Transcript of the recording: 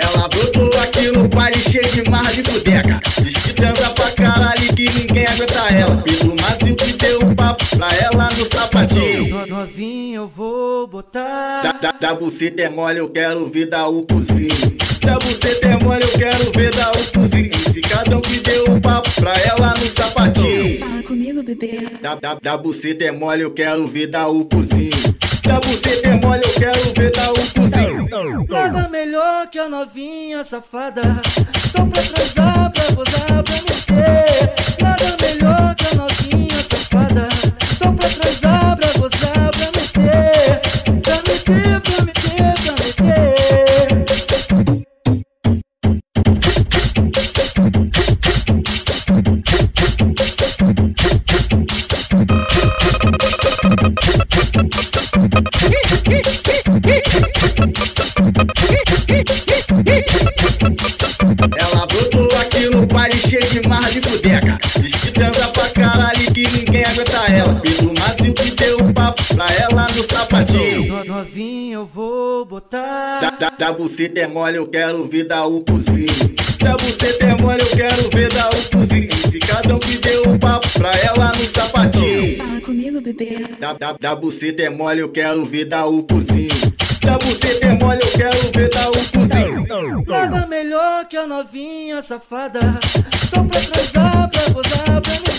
Ela botou aqui no baile cheio de marra de fudeca. Diz que dança pra caralho que ninguém aguenta ela. Fiz o máximo que deu um papo pra ela no sapatinho. Novinho eu vou botar. Da, da, da buceta é mole, eu quero ver da o cozinho. Da buceta é mole, eu quero ver da o cozinho. Se cada um que deu um papo pra ela no sapatinho. Fala comigo, bebê. Da, da, da buceta é mole, eu quero ver da o cozinho. Da buceta é mole, eu quero ver dar o cozinho. Nada melhor que a novinha safada. Só pra Ela brotou aqui no baile cheio de marra de fudeca. Diz que transa pra caralho que ninguém aguenta ela. Pelo macio que deu um papo pra ela no sapatinho. No- Novinha eu vou botar. Da, da, da buceta é mole, eu quero ver dar o cozinho. Da buceta é mole, eu quero ver dar o cozinho. Bebê. Da, da, da buceta é mole, eu quero ver dar o cozinho. Da buceta é mole, eu quero ver dar o cozinho. Nada melhor que a novinha safada. Só pra transar, pra gozar, pra me